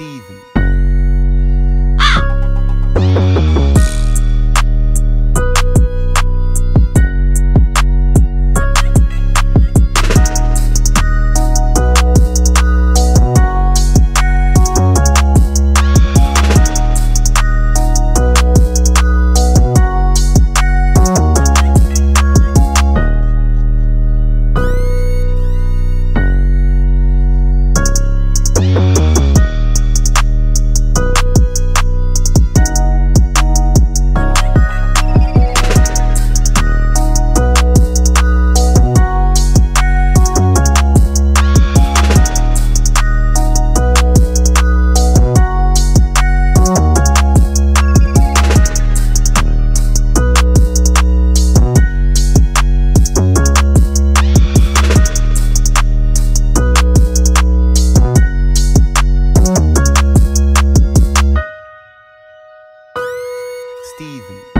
Steven. Steven.